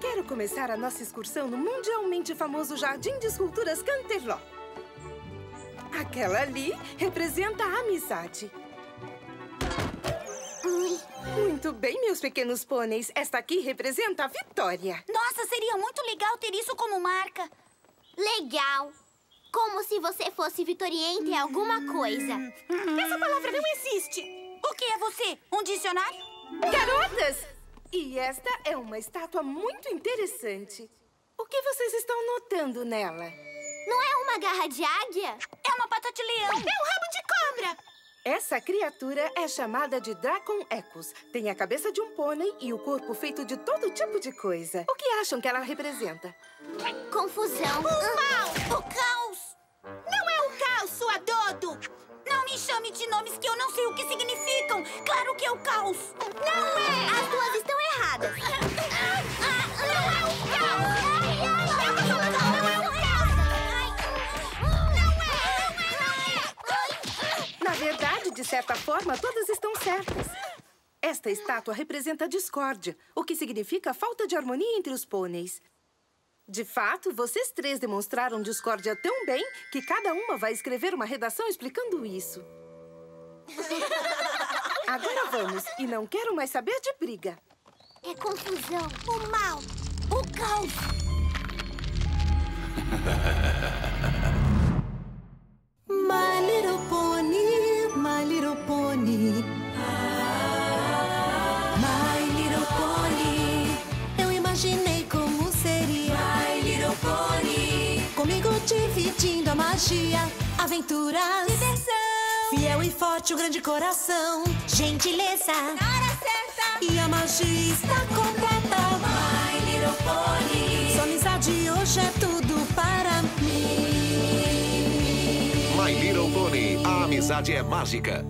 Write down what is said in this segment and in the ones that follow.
Quero começar a nossa excursão no mundialmente famoso Jardim de Esculturas Canterlot. Aquela ali representa a amizade. Muito bem, meus pequenos pôneis. Esta aqui representa a vitória. Nossa, seria muito legal ter isso como marca. Legal. Como se você fosse vitoriente em alguma coisa. Essa palavra não existe. O que é você? Um dicionário? Garotas! E esta é uma estátua muito interessante. O que vocês estão notando nela? Não é uma garra de águia? É uma pata de leão. É um rabo de cobra. Essa criatura é chamada de Dracon Ecus. Tem a cabeça de um pônei e o corpo feito de todo tipo de coisa. O que acham que ela representa? Confusão. O mal! O caos! Chame de nomes que eu não sei o que significam! Claro que é o caos! Não é! As duas estão erradas. Não é o caos! Na verdade, de certa forma, todas estão certas. Esta estátua representa a discórdia, o que significa falta de harmonia entre os pôneis. De fato, vocês três demonstraram discórdia tão bem que cada uma vai escrever uma redação explicando isso. Agora vamos, e não quero mais saber de briga. É confusão. O mal! O caos! My little pony, my little pony. My little pony. Eu imaginei como seria. My little pony. Comigo dividindo a magia, aventuras, diversão. E forte, o grande coração. Gentileza. Na hora certa! E a magia está completa. My little pony. Sua amizade hoje é tudo para mim. My Little Pony, a amizade é mágica.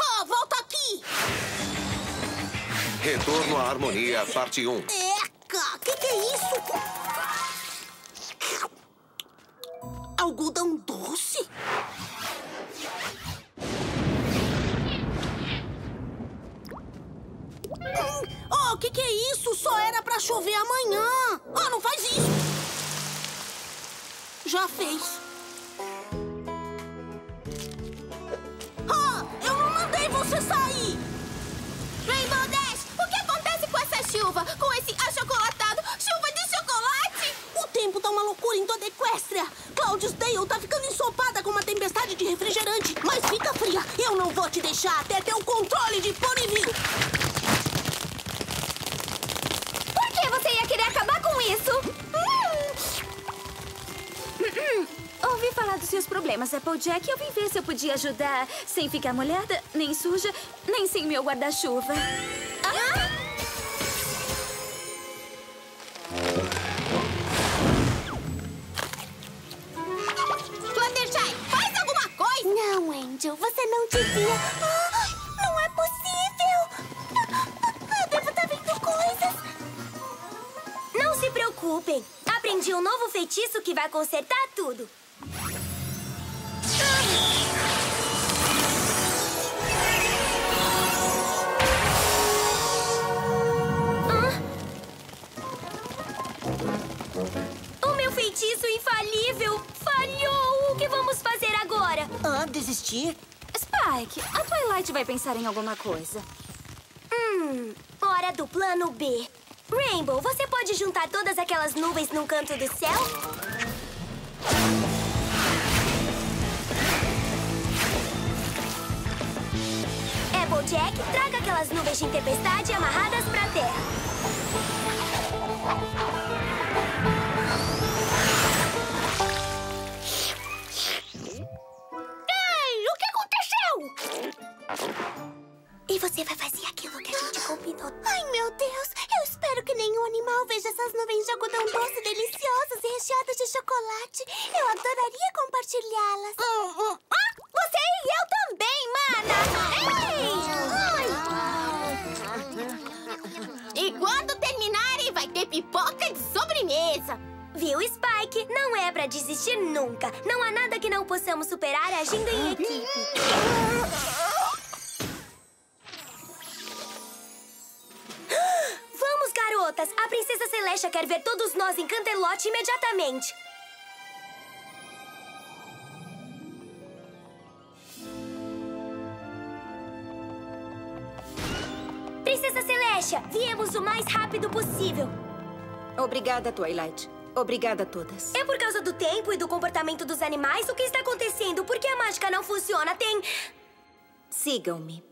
Oh, volta aqui! Retorno à harmonia, parte 1. Eca! Que é isso? Algodão doce? Hum, Oh, que que é isso? Só era pra chover amanhã. Oh, não faz isso. Já fez. Oh, eu não mandei você sair. Rainbow Dash, o que acontece com essa chuva? Com esse achocolatado? Tá uma loucura em toda a Equestria. Claudius Dale tá ficando ensopada com uma tempestade de refrigerante. Mas fica fria, eu não vou te deixar até ter o controle de Ponyville. Por que você ia querer acabar com isso? Ouvi falar dos seus problemas, Applejack, e eu vim ver se eu podia ajudar sem ficar molhada, nem suja, nem sem meu guarda-chuva. Consertar tudo. Ah! O meu feitiço infalível falhou! O que vamos fazer agora? Ah, desistir? Spike, a Twilight vai pensar em alguma coisa. Hum, hora do plano B. Rainbow, você pode juntar todas aquelas nuvens num canto do céu? Applejack, traga aquelas nuvens de tempestade amarradas pra terra. Ei, o que aconteceu? E você vai fazer aquilo que a gente combinou. Ai, meu Deus! Eu espero que nenhum animal veja essas nuvens de algodão doce deliciosas e recheadas de chocolate. Eu adoraria compartilhá-las. Hum, hum. Ah, você e eu também, mana! E quando terminarem, vai ter pipoca de sobremesa. Viu, Spike? Não é pra pra desistir nunca. Não há nada que não possamos superar agindo em equipe. Garotas! A Princesa Celeste quer ver todos nós em Canterlot imediatamente. Princesa Celeste, viemos o mais rápido possível. Obrigada, Twilight. Obrigada a todas. É por causa do tempo e do comportamento dos animais? O que está acontecendo? Por que a mágica não funciona? Tem... Sigam-me.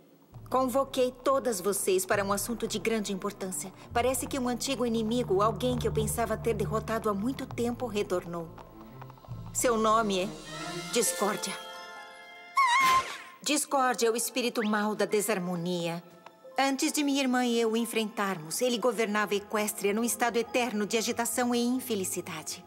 Convoquei todas vocês para um assunto de grande importância. Parece que um antigo inimigo, alguém que eu pensava ter derrotado há muito tempo, retornou. Seu nome é Discórdia. Discórdia é o espírito mau da desarmonia. Antes de minha irmã e eu enfrentarmos, ele governava Equestria num estado eterno de agitação e infelicidade.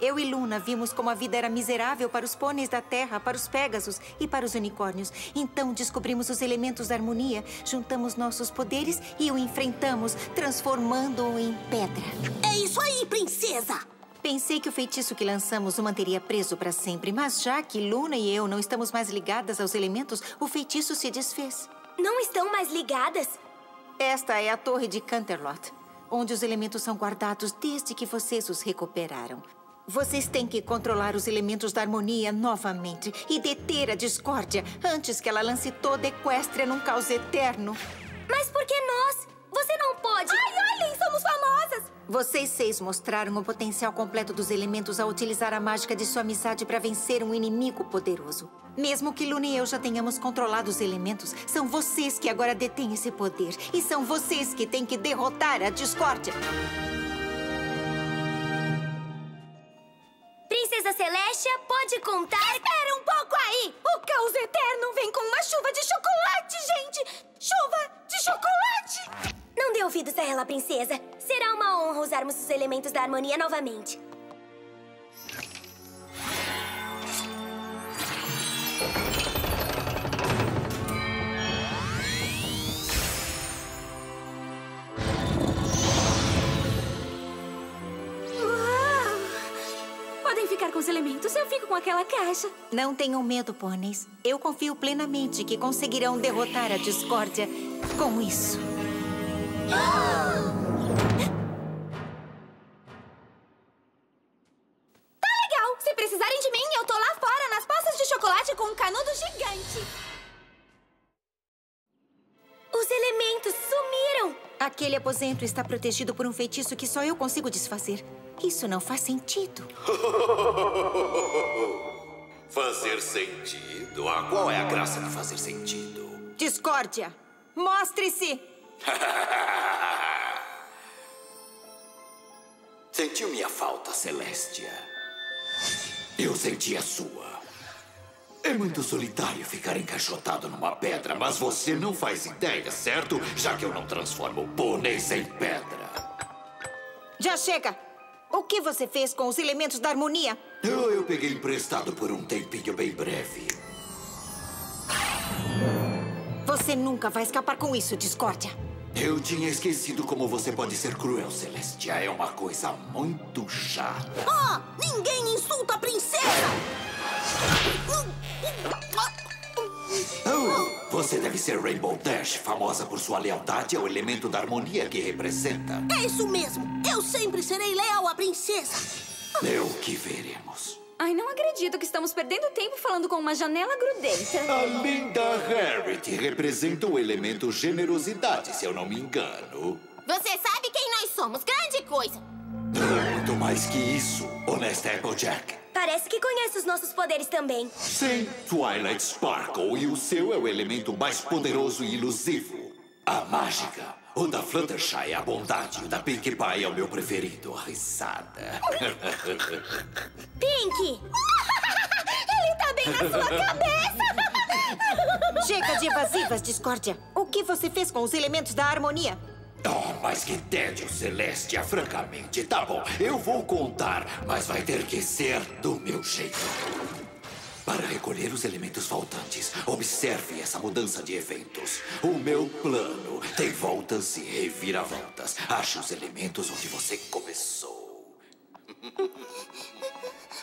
Eu e Luna vimos como a vida era miserável para os pôneis da Terra, para os Pégasos e para os unicórnios. Então descobrimos os elementos da harmonia, juntamos nossos poderes e o enfrentamos, transformando-o em pedra. É isso aí, princesa! Pensei que o feitiço que lançamos o manteria preso para sempre, mas já que Luna e eu não estamos mais ligadas aos elementos, o feitiço se desfez. Não estão mais ligadas? Esta é a torre de Canterlot, onde os elementos são guardados desde que vocês os recuperaram. Vocês têm que controlar os elementos da harmonia novamente e deter a discórdia antes que ela lance toda Equestria num caos eterno. Mas por que nós? Você não pode! Ai, olhem, somos famosas! Vocês seis mostraram o potencial completo dos elementos ao utilizar a mágica de sua amizade para vencer um inimigo poderoso. Mesmo que Luna e eu já tenhamos controlado os elementos, são vocês que agora detêm esse poder. E são vocês que têm que derrotar a discórdia. Contar... Espera um pouco aí! O caos eterno vem com uma chuva de chocolate, gente! Chuva de chocolate! Não dê ouvidos a ela, princesa. Será uma honra usarmos os elementos da harmonia novamente. Ficar com os elementos, eu fico com aquela caixa. Não tenham medo, pôneis. Eu confio plenamente que conseguirão derrotar a discórdia com isso. Tá Aquele aposento está protegido por um feitiço que só eu consigo desfazer. Isso não faz sentido. Fazer sentido? Ah, qual é a graça de fazer sentido? Discórdia, mostre-se! Sentiu minha falta, Celestia? Eu senti a sua. É muito solitário ficar encaixotado numa pedra, mas você não faz ideia, certo? Já que eu não transformo pôneis em pedra. Já chega! O que você fez com os elementos da harmonia? Eu, eu peguei emprestado por um tempinho bem breve. Você nunca vai escapar com isso, Discórdia. Eu tinha esquecido como você pode ser cruel, Celestia. É uma coisa muito chata. Oh, ninguém insulta a princesa! Ser Rainbow Dash, famosa por sua lealdade ao elemento da harmonia que representa. É isso mesmo! Eu sempre serei leal à princesa! É o que veremos. Ai, não acredito que estamos perdendo tempo falando com uma janela grudenta. A linda Harriet representa o elemento generosidade, se eu não me engano. Você sabe quem nós somos, grande coisa! Muito mais que isso, honesta Applejack. Parece que conhece os nossos poderes também. Sim, Twilight Sparkle, e o seu é o elemento mais poderoso e ilusivo. A mágica. O da Fluttershy é a bondade, o da Pinkie Pie é o meu preferido, a risada. Pink! Ele tá bem na sua cabeça! Chega de evasivas, Discórdia. O que você fez com os elementos da harmonia? Oh, mas que tédio, Celestia, francamente. Tá bom, eu vou contar, mas vai ter que ser do meu jeito. Para recolher os elementos faltantes, observe essa mudança de eventos. O meu plano tem voltas e reviravoltas. Ache os elementos onde você começou.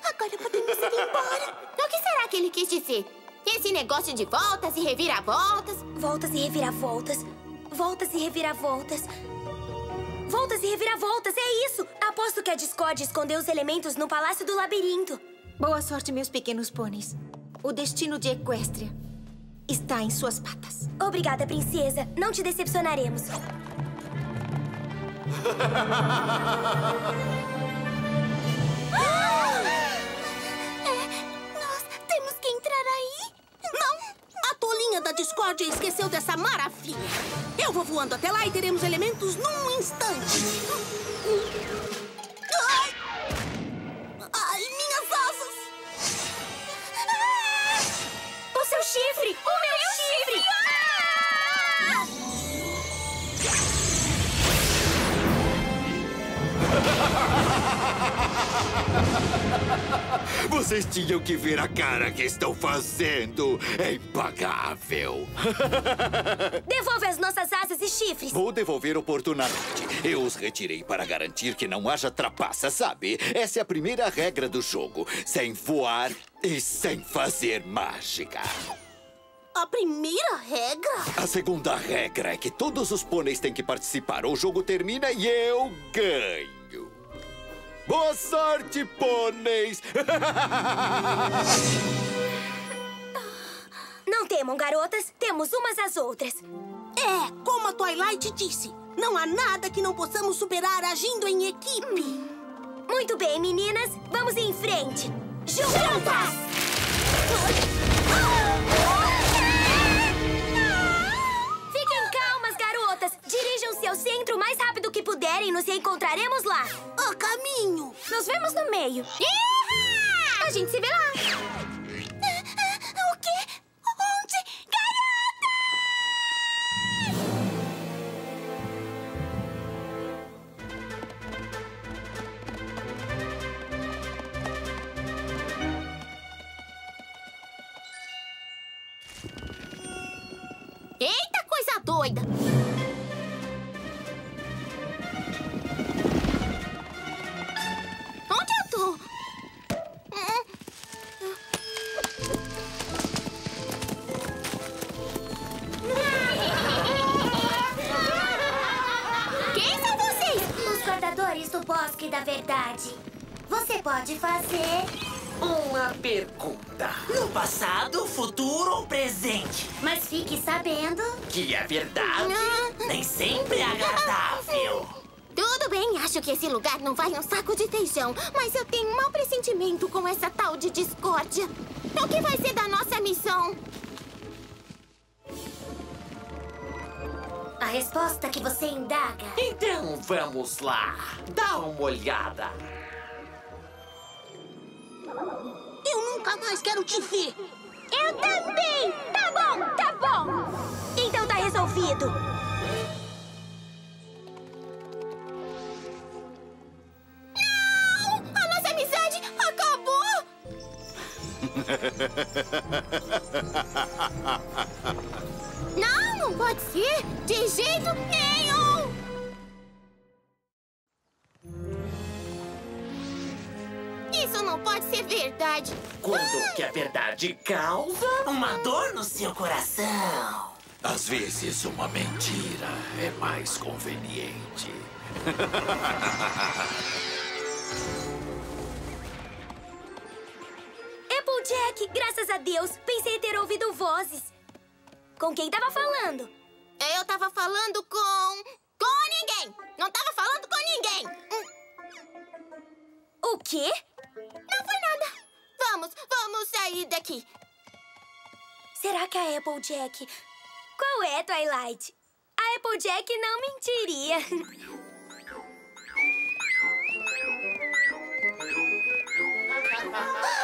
Agora podemos ir embora. O que será que ele quis dizer? Esse negócio de voltas e reviravoltas? Voltas e reviravoltas. Voltas e reviravoltas. Voltas e reviravoltas, é isso! Aposto que a Discord escondeu os elementos no Palácio do Labirinto. Boa sorte, meus pequenos pôneis. O destino de Equestria está em suas patas. Obrigada, princesa. Não te decepcionaremos. esqueceu dessa maravilha. Eu vou voando até lá e teremos elementos num instante. Ai! Ai, minhas asas! O seu chifre! O meu chifre! Vocês tinham que ver a cara que estão fazendo. É impagável. Devolve as nossas asas e chifres. Vou devolver oportunamente. Eu os retirei para garantir que não haja trapaça, sabe? Essa é a primeira regra do jogo. Sem voar e sem fazer mágica. A primeira regra? A segunda regra é que todos os pôneis têm que participar. ou O jogo termina e eu ganho. Boa sorte, pôneis! Não temam, garotas. Temos umas às outras. É, como a Twilight disse. Não há nada que não possamos superar agindo em equipe. Muito bem, meninas. Vamos em frente. Juntas! Fiquem Centro o mais rápido que puderem e nos reencontraremos lá. A caminho. Nos vemos no meio. A gente se vê lá. O quê? Onde? Garota! Eita, coisa doida! Fique sabendo... Que a verdade nem sempre é agradável. Tudo bem, acho que esse lugar não vai um saco de feijão, mas eu tenho um mau pressentimento com essa tal de discórdia. O que vai ser da nossa missão? A resposta que você indaga... Então vamos lá. Dá uma olhada. Eu nunca mais quero te ver. Eu também! Tá bom, tá bom! Então tá resolvido. Não! A nossa amizade acabou! Não, não pode ser! De jeito nenhum! Verdade! Quando que a verdade causa uma dor no seu coração. Às vezes, uma mentira é mais conveniente. Applejack, graças a Deus, pensei ter ouvido vozes. Com quem tava falando? Eu tava falando com. com ninguém! Não tava falando com ninguém! O quê? Não foi! Vamos, vamos sair daqui! Será que a Applejack... Qual é, Twilight? A Applejack não mentiria. É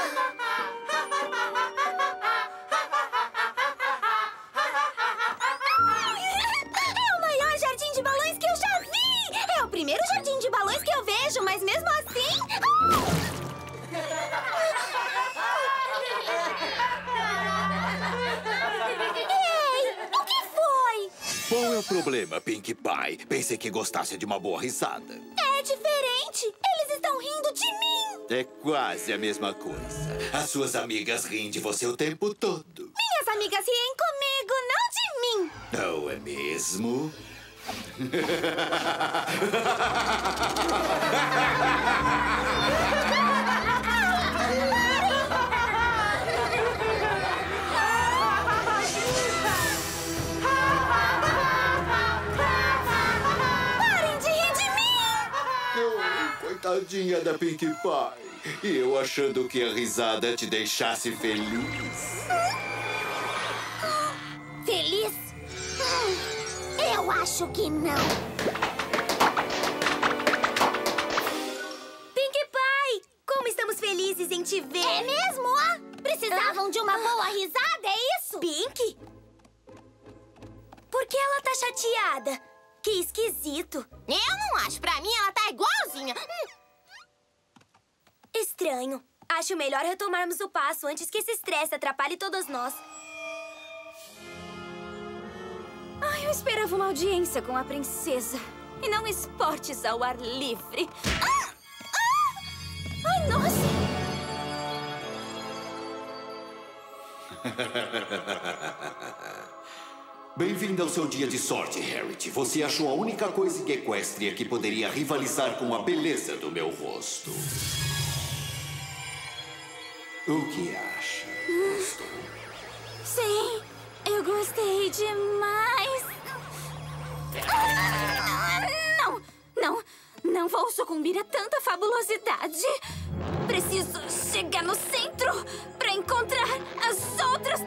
Qual é o problema, Pink Pie? Pensei que gostasse de uma boa risada. É diferente! Eles estão rindo de mim! É quase a mesma coisa. As suas amigas riem de você o tempo todo. Minhas amigas riem comigo, não de mim. Não é mesmo? Coitadinha da Pinkie Pie. E eu achando que a risada te deixasse feliz. Feliz? Hum, eu acho que não. Pink Pie! Como estamos felizes em te ver! É mesmo? Precisavam de uma boa risada, é isso? Pink? Por que ela tá chateada? Que esquisito. Eu não acho. Pra mim, ela tá igualzinha. Hum, Estranho. Acho melhor retomarmos o passo antes que esse estresse atrapalhe todos nós. Ai, eu esperava uma audiência com a princesa. E não esportes ao ar livre. Ah! Ai, nossa! Bem-vindo ao seu dia de sorte, Harriet. Você achou a única coisa em Equestria que poderia rivalizar com a beleza do meu rosto. O que acha? Gostou? Sim, eu gostei demais. Não, não, não vou sucumbir a tanta fabulosidade. Preciso chegar no centro para encontrar as outras.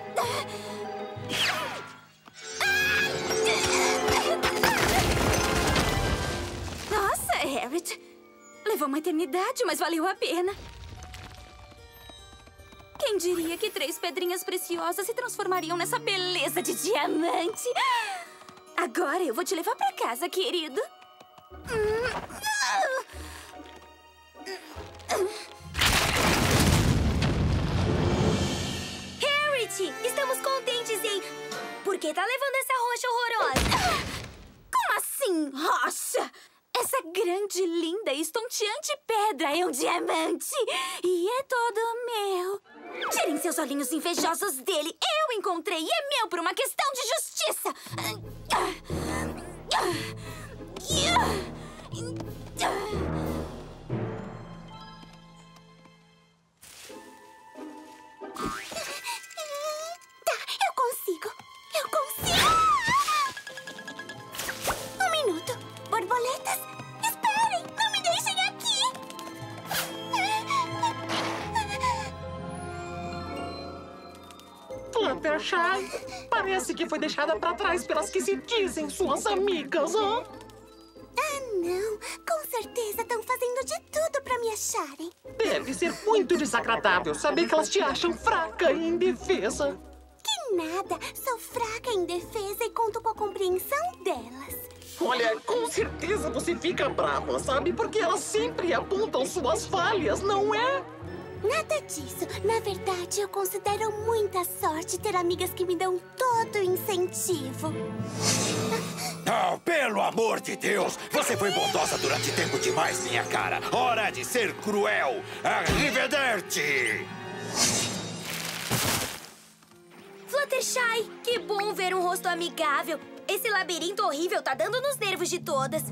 Nossa, Harriet. Levou uma eternidade, mas valeu a pena. Diria que três pedrinhas preciosas se transformariam nessa beleza de diamante? Agora eu vou te levar pra casa, querido. Harriet, estamos contentes em... Por que tá levando essa roxa horrorosa? Como assim, rocha? Essa grande, linda e estonteante pedra é um diamante. E é todo meu. Tirem seus olhinhos invejosos dele. Eu encontrei e é meu por uma questão de justiça. Tá, Parece que foi deixada pra trás pelas que se dizem suas amigas, hã? Ah, não. Com certeza estão fazendo de tudo pra me acharem. Deve ser muito desagradável saber que elas te acham fraca e indefesa. Que nada. Sou fraca em defesa e conto com a compreensão delas. Olha, com certeza você fica brava, sabe? Porque elas sempre apontam suas falhas, não é? Nada disso. Na verdade, eu considero muita sorte ter amigas que me dão todo o incentivo. Oh, pelo amor de Deus! Você foi bondosa durante tempo demais, minha cara. Hora de ser cruel. Arrivederci! Fluttershy, que bom ver um rosto amigável. Esse labirinto horrível tá dando nos nervos de todas.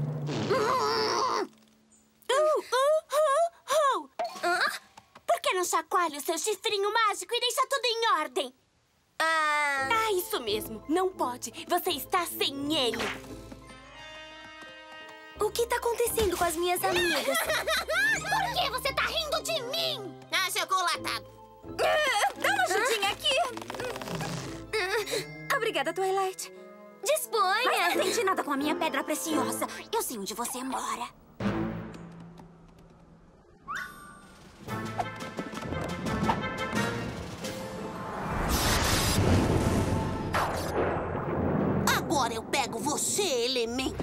Não chacoalha o seu chifrinho mágico e deixa tudo em ordem? Ah... Ah, isso mesmo. Não pode. Você está sem ele. O que tá acontecendo com as minhas amigas? Por que você tá rindo de mim? Ah, chocolatado. Dá uma ajudinha aqui. Obrigada, Twilight. Mas Disponha! não entendi nada com a minha pedra preciosa. Eu sei onde você mora. Agora eu pego você, elemento.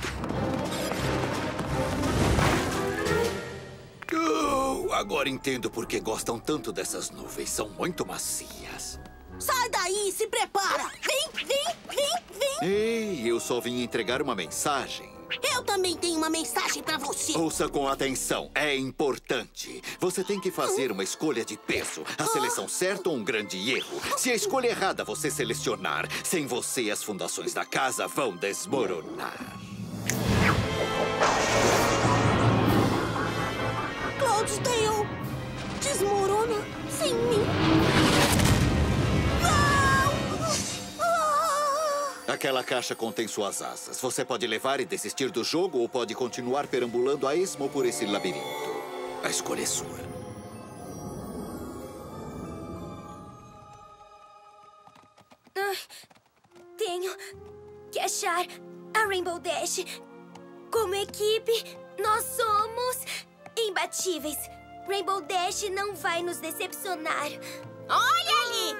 Oh, agora entendo por que gostam tanto dessas nuvens. São muito macias. Sai daí e se prepara. Vem, vem, vem, vem. Ei, eu só vim entregar uma mensagem. Eu também tenho uma mensagem pra você. Ouça com atenção, é importante. Você tem que fazer uma escolha de peso. A seleção certa ou um grande erro. Se a escolha errada você selecionar, sem você as fundações da casa vão desmoronar. Cloudsdale desmorona sem mim. Aquela caixa contém suas asas. Você pode levar e desistir do jogo ou pode continuar perambulando a esmo por esse labirinto. A escolha é sua. Ah, tenho que achar a Rainbow Dash. Como equipe, nós somos imbatíveis. Rainbow Dash não vai nos decepcionar. Olha ali!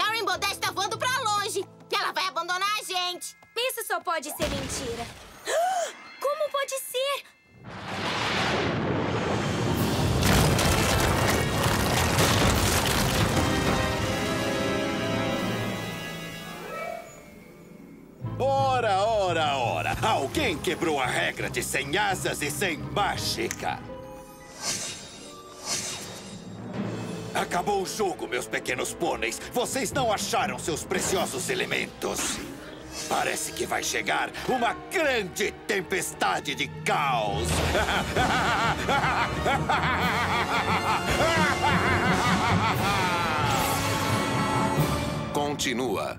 A Rainbow Dash tá voando pra longe. Ela vai abandonar a gente. Isso só pode ser mentira. Como pode ser? Ora, ora, ora! Alguém quebrou a regra de sem asas e sem mágica. Acabou o jogo, meus pequenos pôneis. Vocês não acharam seus preciosos elementos. Parece que vai chegar uma grande tempestade de caos. Continua.